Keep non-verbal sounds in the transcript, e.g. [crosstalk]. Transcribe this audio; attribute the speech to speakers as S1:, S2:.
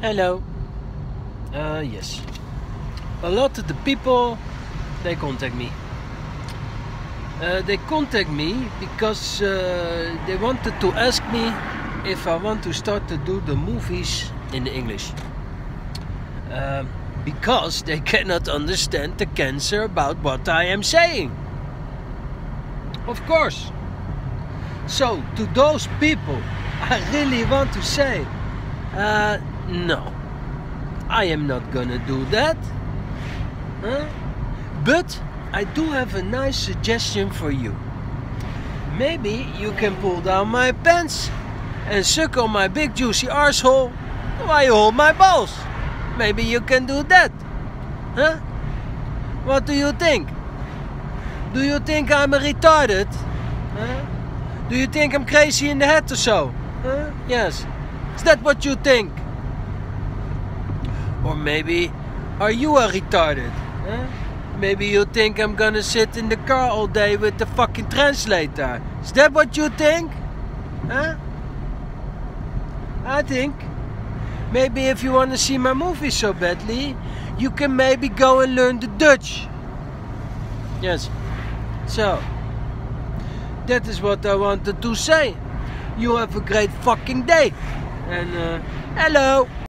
S1: Hello. Uh, yes. A lot of the people they contact me. Uh, they contact me because uh, they wanted to ask me if I want to start to do the movies in English. Um, because they [laughs] cannot understand the cancer about what I am saying. Of course. So, to those people, I really want to say uh, no, I am not gonna do that. Huh? But I do have a nice suggestion for you. Maybe you can pull down my pants and suck on my big juicy arsehole while you hold my balls. Maybe you can do that. Huh? What do you think? Do you think I'm retarded? Huh? Do you think I'm crazy in the head or so? Huh? Yes. Is that what you think? Or maybe are you a retarded? Huh? Maybe you think I'm gonna sit in the car all day with the fucking translator. Is that what you think? Huh? I think maybe if you want to see my movie so badly, you can maybe go and learn the Dutch. Yes. So, that is what I wanted to say. You have a great fucking day. And, uh, hello.